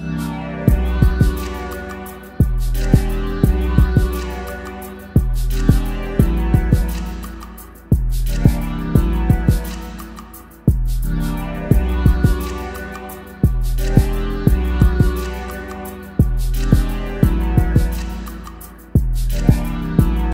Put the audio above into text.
Bye.